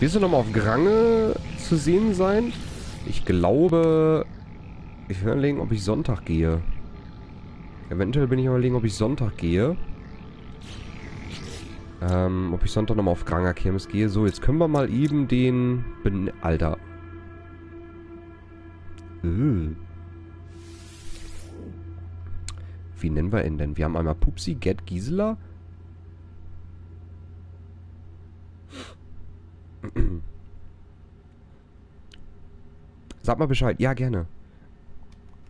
Wirst du nochmal auf Grange zu sehen sein? Ich glaube... Ich will überlegen, ob ich Sonntag gehe. Eventuell bin ich überlegen, ob ich Sonntag gehe. Ähm, ob ich Sonntag nochmal auf Granger Kirmes gehe. So, jetzt können wir mal eben den... Ben Alter. Äh. Wie nennen wir ihn denn? Wir haben einmal Pupsi, Get, Gisela. Sag mal Bescheid. Ja, gerne.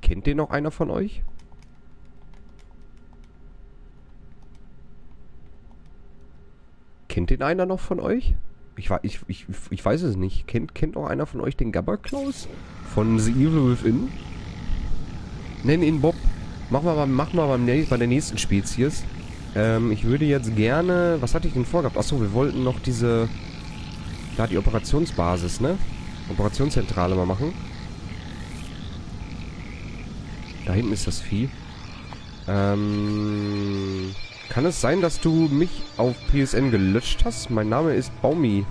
Kennt den noch einer von euch? Kennt den einer noch von euch? Ich, ich, ich, ich weiß es nicht. Kennt, kennt noch einer von euch den Gabberklaus? Von The Evil Within? Nenn ihn Bob. Mach mal, mach mal beim, bei der nächsten Spezies. Ähm, ich würde jetzt gerne... Was hatte ich denn vorgehabt? Achso, wir wollten noch diese... Da die Operationsbasis, ne? Operationszentrale mal machen. Da hinten ist das Vieh. Ähm... Kann es sein, dass du mich auf PSN gelöscht hast? Mein Name ist Baumi.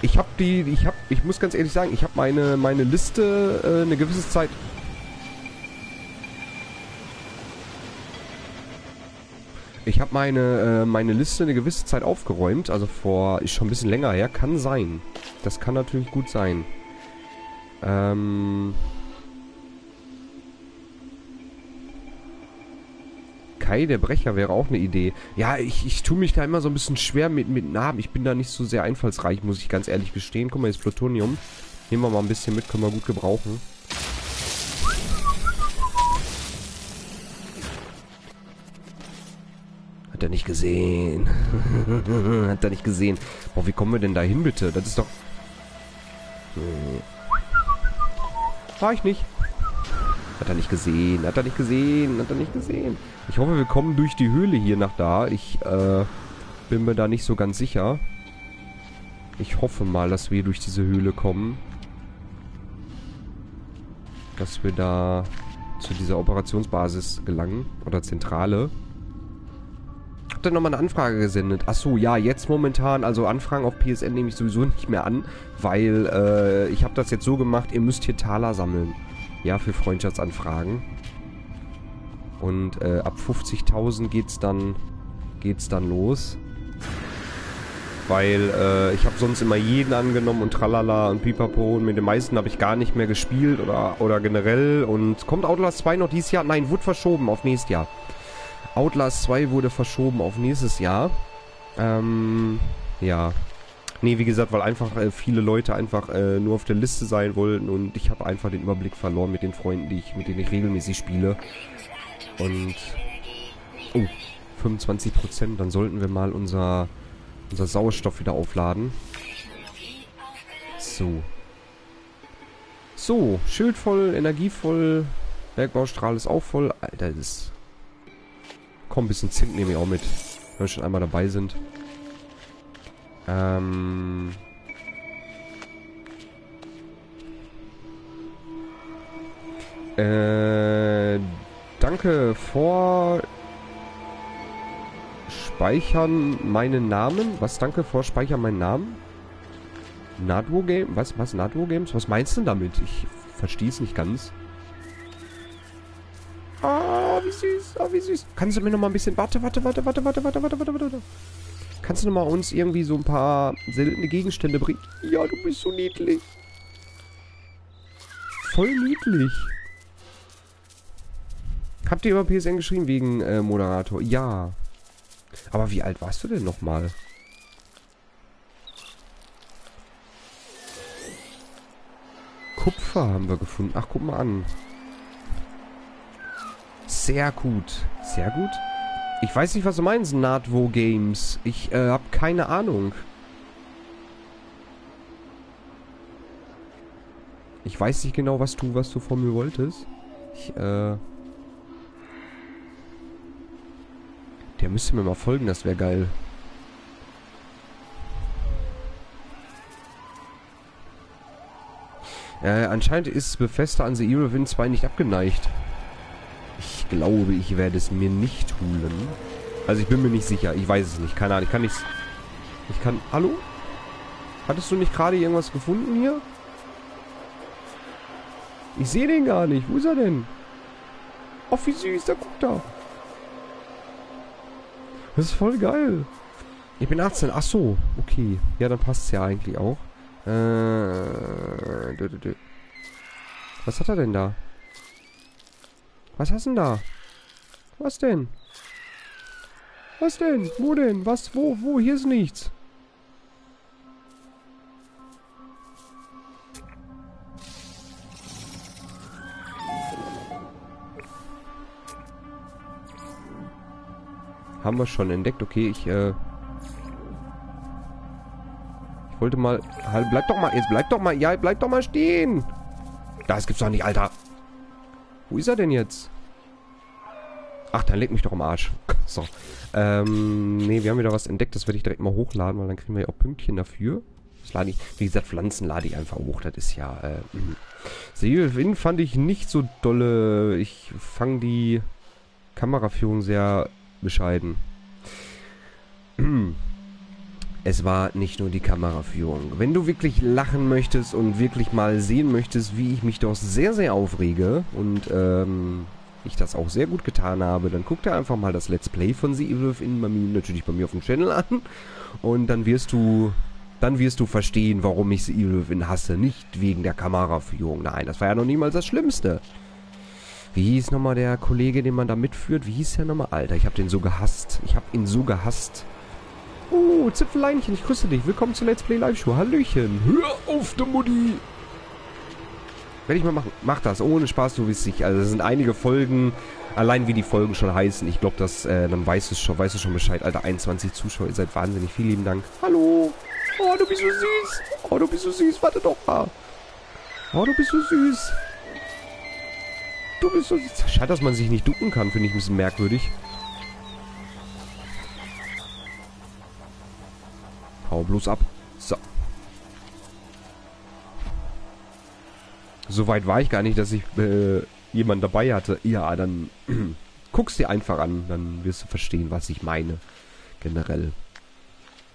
Ich habe die, ich habe, ich muss ganz ehrlich sagen, ich habe meine meine Liste äh, eine gewisse Zeit. Ich habe meine äh, meine Liste eine gewisse Zeit aufgeräumt, also vor ist schon ein bisschen länger her, kann sein. Das kann natürlich gut sein. Ähm Kai der Brecher wäre auch eine Idee. Ja, ich, ich tue mich da immer so ein bisschen schwer mit, mit Namen. Ich bin da nicht so sehr einfallsreich, muss ich ganz ehrlich gestehen. Guck mal, jetzt Plutonium. Nehmen wir mal ein bisschen mit, können wir gut gebrauchen. Er nicht gesehen. Hat er nicht gesehen. Boah, wie kommen wir denn da hin, bitte? Das ist doch... War ich nicht. Hat er nicht gesehen, hat er nicht gesehen, hat er nicht gesehen. Ich hoffe, wir kommen durch die Höhle hier nach da. Ich äh, bin mir da nicht so ganz sicher. Ich hoffe mal, dass wir durch diese Höhle kommen. Dass wir da zu dieser Operationsbasis gelangen. Oder Zentrale. Habt ihr nochmal eine Anfrage gesendet? Achso, ja, jetzt momentan, also Anfragen auf PSN nehme ich sowieso nicht mehr an, weil äh, ich habe das jetzt so gemacht, ihr müsst hier Taler sammeln. Ja, für Freundschaftsanfragen. Und äh, ab 50.000 geht's dann geht's dann los. Weil äh, ich habe sonst immer jeden angenommen und tralala und pipapo und mit den meisten habe ich gar nicht mehr gespielt oder, oder generell. Und kommt Outlast 2 noch dieses Jahr? Nein, wurde verschoben auf nächstes Jahr. Outlast 2 wurde verschoben auf nächstes Jahr. Ähm, ja. Nee, wie gesagt, weil einfach äh, viele Leute einfach äh, nur auf der Liste sein wollten und ich habe einfach den Überblick verloren mit den Freunden, die ich, mit denen ich regelmäßig spiele. Und... Oh, 25%. Dann sollten wir mal unser, unser Sauerstoff wieder aufladen. So. So, Schild voll, energievoll. Bergbaustrahl ist auch voll. Alter, das ist... Komm, ein bisschen Zink nehme ich auch mit. Wenn wir schon einmal dabei sind. Ähm... Äh, danke vor Speichern meinen Namen. Was danke vor Speichern meinen Namen? Nadwo Game? Was, was Nadwo Games? Was meinst du damit? Ich verstehe es nicht ganz. Süß. Ah, wie süß. Kannst du mir noch mal ein bisschen... Warte, warte, warte, warte, warte, warte, warte, warte, warte. Kannst du noch mal uns irgendwie so ein paar seltene Gegenstände bringen? Ja, du bist so niedlich. Voll niedlich. Habt ihr über PSN geschrieben wegen äh, Moderator? Ja. Aber wie alt warst du denn nochmal? Kupfer haben wir gefunden. Ach, guck mal an. Sehr gut. Sehr gut. Ich weiß nicht, was du meinst, Natwo Games. Ich äh, habe keine Ahnung. Ich weiß nicht genau, was du, was du von mir wolltest. Ich, äh... Der müsste mir mal folgen, das wäre geil. Äh, anscheinend ist Bethesda an The Evil Win 2 nicht abgeneigt. Glaube, ich werde es mir nicht holen. Also ich bin mir nicht sicher. Ich weiß es nicht. Keine Ahnung. Ich kann nichts... Ich kann... Hallo? Hattest du nicht gerade irgendwas gefunden hier? Ich sehe den gar nicht. Wo ist er denn? Oh, wie süß. Da guckt er. Das ist voll geil. Ich bin 18. Ach so. Okay. Ja, dann passt es ja eigentlich auch. Äh. Was hat er denn da? Was hast du denn da? Was denn? Was denn? Wo denn? Was? Wo? Wo? Hier ist nichts. Haben wir schon entdeckt. Okay, ich, äh... Ich wollte mal... Halt, bleib doch mal... Jetzt bleib doch mal... Ja, bleib doch mal stehen! Das gibt's doch nicht, Alter! Wo ist er denn jetzt? Ach, dann leg mich doch am Arsch. So. Ähm, nee, wir haben wieder was entdeckt. Das werde ich direkt mal hochladen, weil dann kriegen wir ja auch Pünktchen dafür. Das lade ich... Wie gesagt, Pflanzen lade ich einfach hoch. Das ist ja, äh... Mhm. Seelwin fand ich nicht so dolle. Ich fange die Kameraführung sehr bescheiden. Es war nicht nur die Kameraführung. Wenn du wirklich lachen möchtest und wirklich mal sehen möchtest, wie ich mich doch sehr, sehr aufrege und ähm, ich das auch sehr gut getan habe, dann guck dir einfach mal das Let's Play von The Evil Within bei mir, natürlich bei mir auf dem Channel an und dann wirst du dann wirst du verstehen, warum ich The Evil Within hasse. Nicht wegen der Kameraführung. Nein, das war ja noch niemals das Schlimmste. Wie hieß nochmal der Kollege, den man da mitführt? Wie hieß der nochmal? Alter, ich habe den so gehasst. Ich habe ihn so gehasst. Oh, Zipfeleinchen, ich grüße dich. Willkommen zu Let's Play Live Show. Hallöchen. Hör auf, der Mutti. Werde ich mal machen. Mach das, ohne Spaß, du wirst dich. Also, es sind einige Folgen. Allein wie die Folgen schon heißen. Ich glaube, das, äh, dann weißt du schon, weißt du schon Bescheid. Alter, 21 Zuschauer, ihr seid wahnsinnig. Vielen lieben Dank. Hallo. Oh, du bist so süß. Oh, du bist so süß. Warte doch mal. Oh, du bist so süß. Du bist so... Schade, dass man sich nicht ducken kann, finde ich ein bisschen merkwürdig. Hau bloß ab. So. So weit war ich gar nicht, dass ich äh, jemanden dabei hatte. Ja, dann guck's dir einfach an. Dann wirst du verstehen, was ich meine. Generell.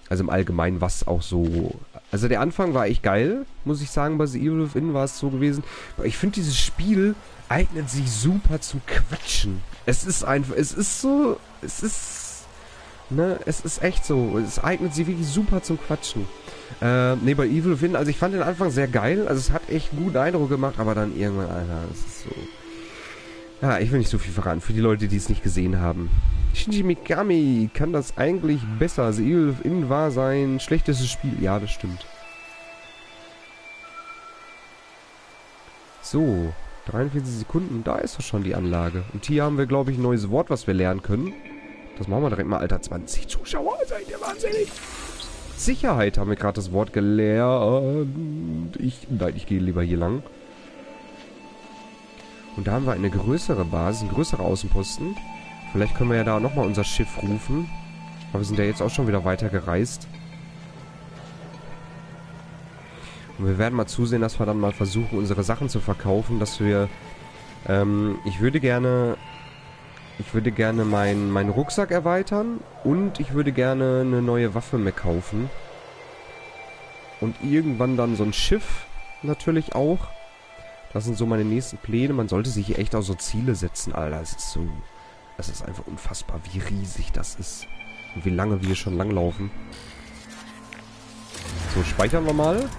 Also im Allgemeinen, was auch so... Also der Anfang war echt geil, muss ich sagen. Bei The Evil Within war es so gewesen. Aber ich finde dieses Spiel eignet sich super zum Quatschen. Es ist einfach, es ist so, es ist, ne, es ist echt so. Es eignet sich wirklich super zum Quatschen. Äh, ne, bei Evil Win, also ich fand den Anfang sehr geil. Also es hat echt guten Eindruck gemacht, aber dann irgendwann, Alter, es ist so. Ja, ich will nicht so viel verraten, für die Leute, die es nicht gesehen haben. Shinji Mikami kann das eigentlich besser. The Evil Within war sein schlechtestes Spiel. Ja, das stimmt. So, 43 Sekunden, da ist doch schon die Anlage. Und hier haben wir, glaube ich, ein neues Wort, was wir lernen können. Das machen wir direkt mal, Alter. 20 Zuschauer, seid ihr wahnsinnig? Sicherheit haben wir gerade das Wort gelernt. Ich, nein, ich gehe lieber hier lang. Und da haben wir eine größere Basis, ein größerer Außenposten. Vielleicht können wir ja da nochmal unser Schiff rufen. Aber wir sind ja jetzt auch schon wieder weiter gereist. Und wir werden mal zusehen, dass wir dann mal versuchen, unsere Sachen zu verkaufen, dass wir... Ähm, ich würde gerne... Ich würde gerne meinen mein Rucksack erweitern und ich würde gerne eine neue Waffe mehr kaufen. Und irgendwann dann so ein Schiff natürlich auch. Das sind so meine nächsten Pläne. Man sollte sich hier echt auch so Ziele setzen, Alter. Es ist so... Es ist einfach unfassbar, wie riesig das ist. Und wie lange wir schon langlaufen. So, speichern wir mal.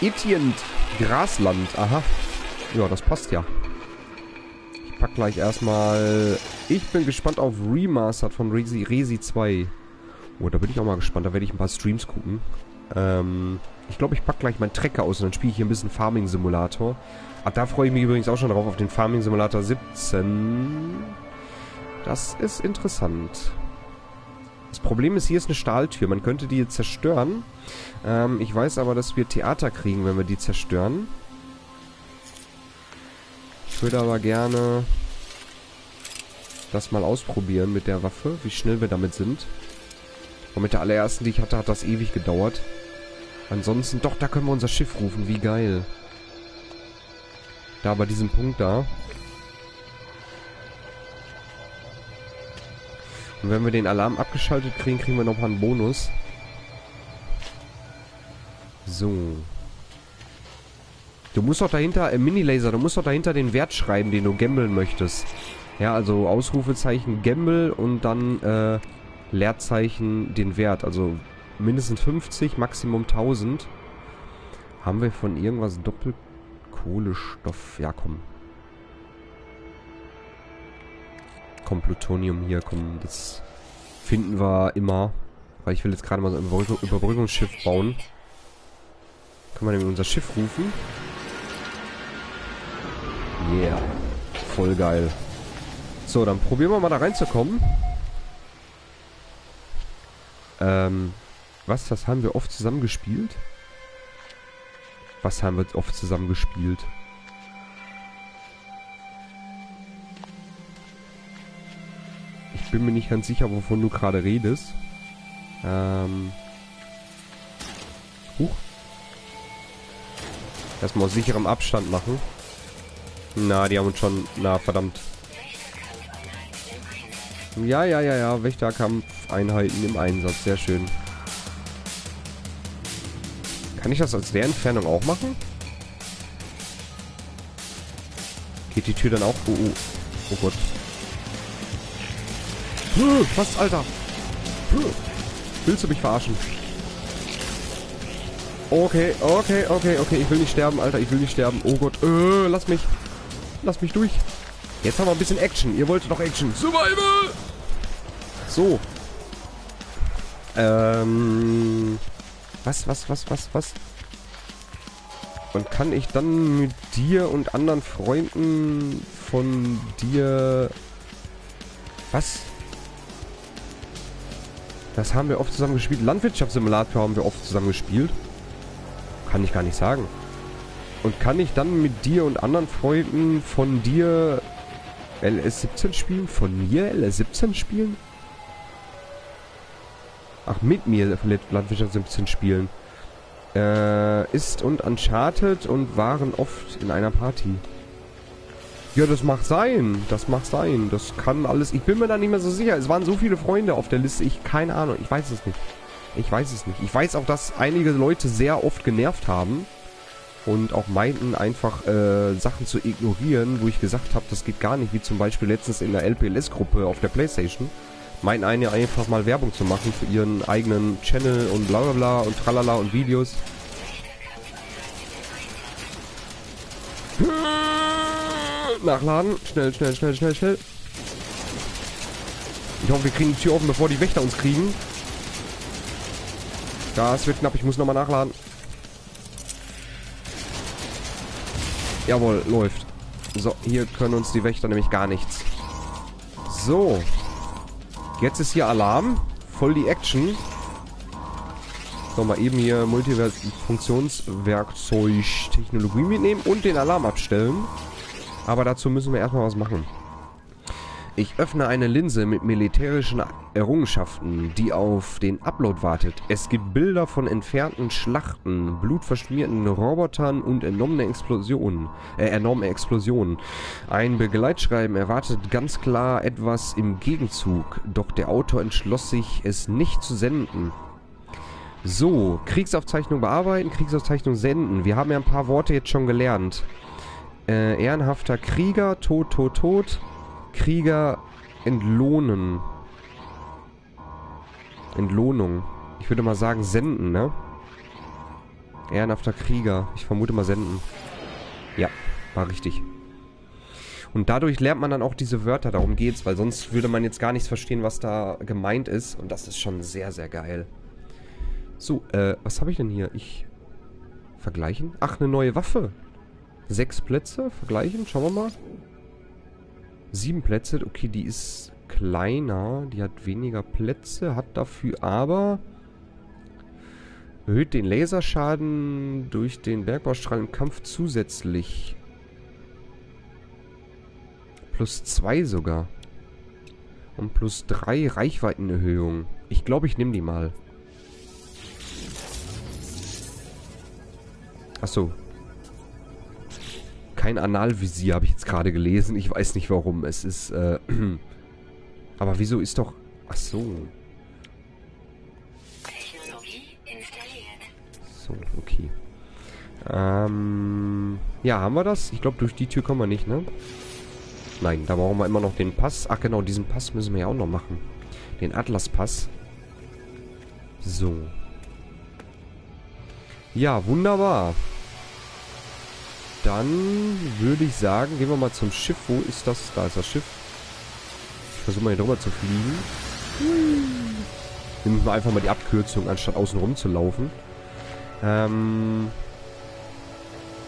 Etient Grasland. Aha. Ja, das passt ja. Ich pack gleich erstmal... Ich bin gespannt auf Remastered von Resi, Resi 2. Oh, da bin ich auch mal gespannt. Da werde ich ein paar Streams gucken. Ähm, ich glaube, ich pack gleich meinen Trecker aus und dann spiele ich hier ein bisschen Farming Simulator. Ach, da freue ich mich übrigens auch schon drauf, auf den Farming Simulator 17. Das ist interessant. Das Problem ist, hier ist eine Stahltür. Man könnte die zerstören. Ähm, ich weiß aber, dass wir Theater kriegen, wenn wir die zerstören. Würde aber gerne das mal ausprobieren mit der Waffe, wie schnell wir damit sind. Und mit der allerersten, die ich hatte, hat das ewig gedauert. Ansonsten, doch, da können wir unser Schiff rufen. Wie geil. Da bei diesem Punkt da. Und wenn wir den Alarm abgeschaltet kriegen, kriegen wir nochmal einen Bonus. So. Du musst doch dahinter, äh, Mini-Laser, du musst doch dahinter den Wert schreiben, den du gambeln möchtest. Ja, also Ausrufezeichen Gamble und dann äh, Leerzeichen den Wert. Also mindestens 50, Maximum 1000. Haben wir von irgendwas Doppelkohlestoff? Ja, komm. Komm, Plutonium hier, komm, das finden wir immer. Weil ich will jetzt gerade mal so ein Überbrückungsschiff bauen. Können wir nämlich unser Schiff rufen. Yeah. Voll geil. So, dann probieren wir mal da reinzukommen. Ähm, was, das haben wir oft zusammen gespielt? Was haben wir oft zusammen gespielt? Ich bin mir nicht ganz sicher, wovon du gerade redest. Ähm. Erstmal aus sicherem Abstand machen. Na, die haben uns schon... Na, verdammt. Ja, ja, ja, ja. Wächterkampfeinheiten im Einsatz. Sehr schön. Kann ich das als Leerentfernung auch machen? Geht die Tür dann auch? Oh, oh. Oh Gott. Was, Alter? Willst du mich verarschen? Okay, okay, okay, okay. Ich will nicht sterben, Alter. Ich will nicht sterben. Oh Gott. Äh, lass mich. Lass mich durch. Jetzt haben wir ein bisschen Action. Ihr wolltet doch Action. Survival! So. Ähm. Was, was, was, was, was? Und kann ich dann mit dir und anderen Freunden von dir... Was? Das haben wir oft zusammen gespielt. Landwirtschaftssimulator haben wir oft zusammen gespielt. Kann ich gar nicht sagen. Und kann ich dann mit dir und anderen Freunden von dir LS17 spielen? Von mir LS17 spielen? Ach, mit mir Landwirtschaft 17 spielen. Äh, ist und Uncharted und waren oft in einer Party. Ja, das mag sein. Das mag sein. Das kann alles... Ich bin mir da nicht mehr so sicher. Es waren so viele Freunde auf der Liste. Ich, keine Ahnung. Ich weiß es nicht. Ich weiß es nicht. Ich weiß auch, dass einige Leute sehr oft genervt haben. Und auch meinten, einfach äh, Sachen zu ignorieren, wo ich gesagt habe, das geht gar nicht. Wie zum Beispiel letztens in der LPLS-Gruppe auf der Playstation meinen einen ja einfach mal Werbung zu machen für ihren eigenen Channel und bla bla bla und tralala und Videos. Nachladen. Schnell, schnell, schnell, schnell, schnell. Ich hoffe, wir kriegen die Tür offen, bevor die Wächter uns kriegen. Das wird knapp. Ich muss nochmal nachladen. Jawohl, läuft. So, hier können uns die Wächter nämlich gar nichts. So. Jetzt ist hier Alarm. Voll die Action. So, mal eben hier Multifunktionswerkzeug Technologie mitnehmen und den Alarm abstellen. Aber dazu müssen wir erstmal was machen. Ich öffne eine Linse mit militärischen Errungenschaften, die auf den Upload wartet. Es gibt Bilder von entfernten Schlachten, blutverschmierten Robotern und enorme Explosionen. Äh, enorme Explosionen. Ein Begleitschreiben erwartet ganz klar etwas im Gegenzug, doch der Autor entschloss sich, es nicht zu senden. So, Kriegsaufzeichnung bearbeiten, Kriegsaufzeichnung senden. Wir haben ja ein paar Worte jetzt schon gelernt. Äh, ehrenhafter Krieger, tot, tot, tot. Krieger entlohnen. Entlohnung. Ich würde mal sagen senden, ne? Ehrenhafter Krieger. Ich vermute mal senden. Ja, war richtig. Und dadurch lernt man dann auch diese Wörter, darum geht's, weil sonst würde man jetzt gar nichts verstehen, was da gemeint ist. Und das ist schon sehr, sehr geil. So, äh, was habe ich denn hier? Ich... Vergleichen? Ach, eine neue Waffe. Sechs Plätze, vergleichen, schauen wir mal. Sieben Plätze, okay, die ist kleiner, die hat weniger Plätze, hat dafür aber erhöht den Laserschaden durch den Bergbaustrahl im Kampf zusätzlich. Plus zwei sogar. Und plus drei Reichweitenerhöhung. Ich glaube, ich nehme die mal. Achso, kein Analvisier, habe ich jetzt gerade gelesen. Ich weiß nicht warum. Es ist, äh... Aber wieso ist doch... Ach so. So, okay. Ähm, ja, haben wir das? Ich glaube, durch die Tür kommen wir nicht, ne? Nein, da brauchen wir immer noch den Pass. Ach genau, diesen Pass müssen wir ja auch noch machen. Den Atlas-Pass. So. Ja, wunderbar. Dann würde ich sagen, gehen wir mal zum Schiff. Wo ist das? Da ist das Schiff. Ich versuche mal hier drüber zu fliegen. Nehmen wir einfach mal die Abkürzung, anstatt außen rum zu laufen. Ähm...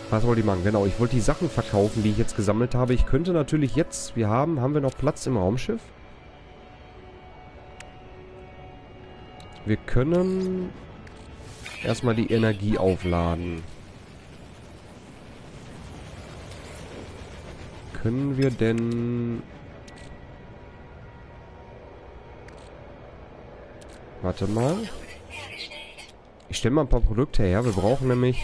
Was wollte ich machen? Genau, ich wollte die Sachen verkaufen, die ich jetzt gesammelt habe. Ich könnte natürlich jetzt... Wir haben... Haben wir noch Platz im Raumschiff? Wir können... Erstmal die Energie aufladen. Können wir denn... Warte mal. Ich stelle mal ein paar Produkte her. Wir brauchen nämlich...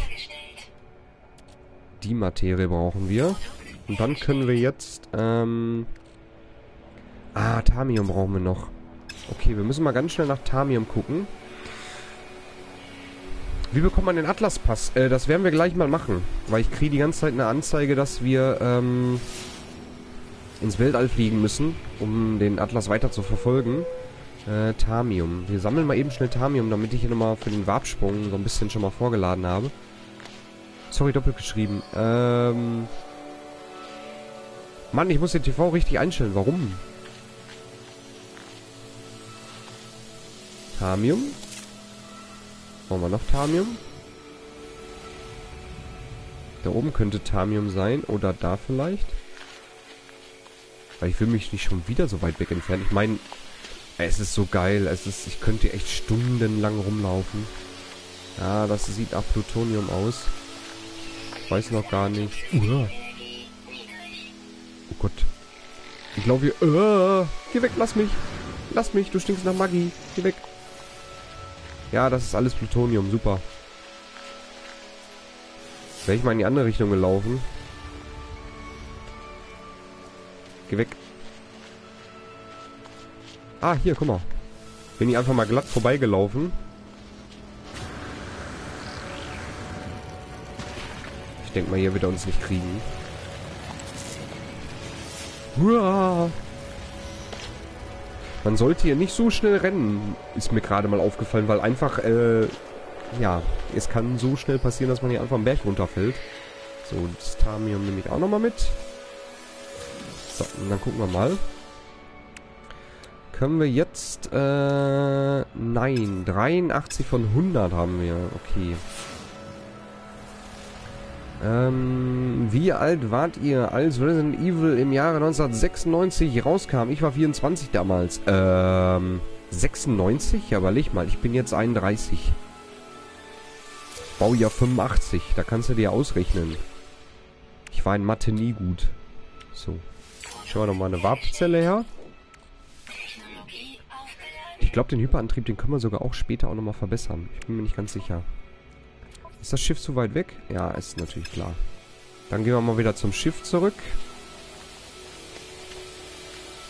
Die Materie brauchen wir. Und dann können wir jetzt, ähm... Ah, Tamium brauchen wir noch. Okay, wir müssen mal ganz schnell nach Tamium gucken. Wie bekommt man den Atlas-Pass? Äh, das werden wir gleich mal machen. Weil ich kriege die ganze Zeit eine Anzeige, dass wir, ähm... ins Weltall fliegen müssen, um den Atlas weiter zu verfolgen. Äh, Tamium. Wir sammeln mal eben schnell Tamium, damit ich hier nochmal für den Warpsprung so ein bisschen schon mal vorgeladen habe. Sorry, doppelt geschrieben. Ähm... Mann, ich muss den TV richtig einstellen. Warum? Tamium. Wollen wir noch Tamium? Da oben könnte Tamium sein. Oder da vielleicht. Weil ich will mich nicht schon wieder so weit weg entfernen. Ich meine, es ist so geil. Es ist, ich könnte echt stundenlang rumlaufen. Ja, das sieht nach Plutonium aus. Ich weiß noch gar nicht. Uah. Oh Gott. Ich glaube hier... Uh, geh weg, lass mich. Lass mich, du stinkst nach Magie. Geh weg. Ja, das ist alles Plutonium. Super. Wäre ich mal in die andere Richtung gelaufen. Geh weg. Ah, hier, guck mal. Bin ich einfach mal glatt vorbeigelaufen. Ich denke mal, hier wird er uns nicht kriegen. Hurra! Man sollte hier nicht so schnell rennen, ist mir gerade mal aufgefallen, weil einfach, äh, ja, es kann so schnell passieren, dass man hier einfach am Berg runterfällt. So, das Tamium nehme ich auch nochmal mit. So, und dann gucken wir mal. Können wir jetzt, äh, nein, 83 von 100 haben wir, okay. Ähm, wie alt wart ihr, als Resident Evil im Jahre 1996 rauskam? Ich war 24 damals. Ähm, 96? Ja, überleg mal, ich bin jetzt 31. Baujahr 85, da kannst du dir ausrechnen. Ich war in Mathe nie gut. So. Schauen wir nochmal eine Warpzelle her. Ich glaube, den Hyperantrieb, den können wir sogar auch später auch nochmal verbessern. Ich bin mir nicht ganz sicher. Ist das Schiff zu weit weg? Ja, ist natürlich klar. Dann gehen wir mal wieder zum Schiff zurück.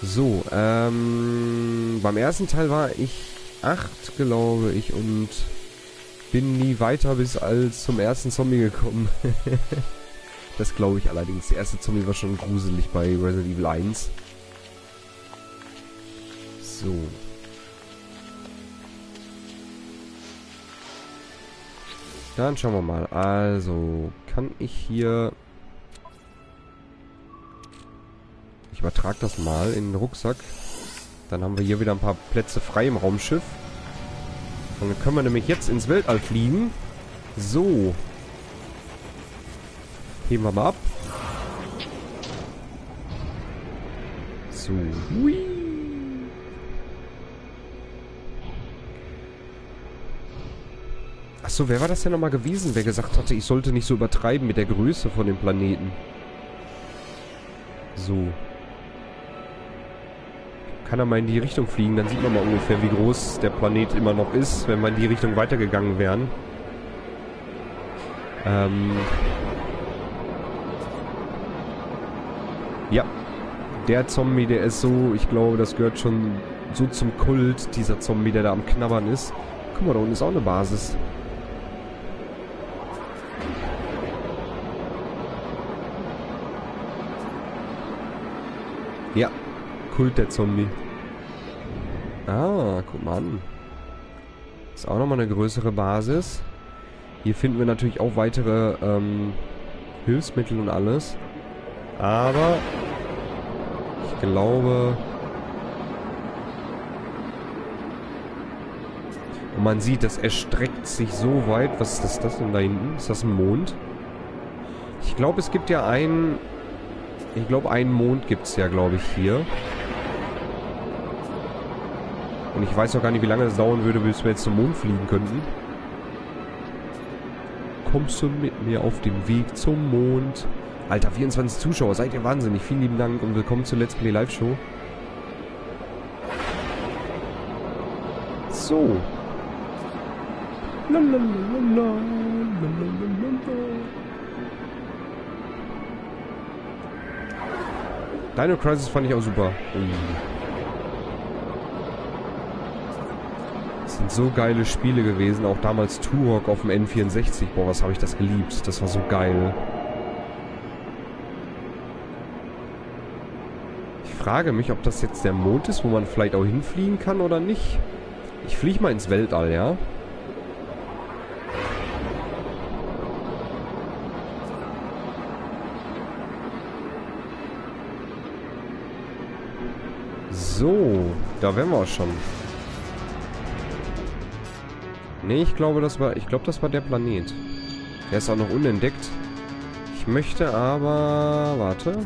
So, ähm, beim ersten Teil war ich acht, glaube ich, und bin nie weiter bis als zum ersten Zombie gekommen. das glaube ich allerdings. Der erste Zombie war schon gruselig bei Resident Evil 1. So. Dann schauen wir mal. Also, kann ich hier... Ich übertrage das mal in den Rucksack. Dann haben wir hier wieder ein paar Plätze frei im Raumschiff. Und dann können wir nämlich jetzt ins Weltall fliegen. So. Heben wir mal ab. So. Hui. Achso, wer war das denn nochmal gewesen, wer gesagt hatte, ich sollte nicht so übertreiben mit der Größe von dem Planeten? So. Kann er mal in die Richtung fliegen, dann sieht man mal ungefähr, wie groß der Planet immer noch ist, wenn wir in die Richtung weitergegangen wären. Ähm. Ja. Der Zombie, der ist so, ich glaube, das gehört schon so zum Kult, dieser Zombie, der da am Knabbern ist. Guck mal, da unten ist auch eine Basis. Ja, Kult der Zombie. Ah, guck mal an. Ist auch nochmal eine größere Basis. Hier finden wir natürlich auch weitere ähm, Hilfsmittel und alles. Aber glaube... Und man sieht, das erstreckt sich so weit. Was ist das denn da hinten? Ist das ein Mond? Ich glaube, es gibt ja einen... Ich glaube, einen Mond gibt es ja, glaube ich, hier. Und ich weiß auch gar nicht, wie lange es dauern würde, bis wir jetzt zum Mond fliegen könnten. Kommst du mit mir auf dem Weg zum Mond? Alter, 24 Zuschauer, seid ihr wahnsinnig. Vielen lieben Dank und willkommen zur Let's Play Live Show. So. Lalalala, Dino Crisis fand ich auch super. Das sind so geile Spiele gewesen. Auch damals Turok auf dem N64. Boah, was habe ich das geliebt. Das war so geil. Frage mich, ob das jetzt der Mond ist, wo man vielleicht auch hinfliegen kann oder nicht. Ich fliege mal ins Weltall, ja? So, da wären wir auch schon. Nee, ich glaube, das war. Ich glaube, das war der Planet. Der ist auch noch unentdeckt. Ich möchte aber. Warte.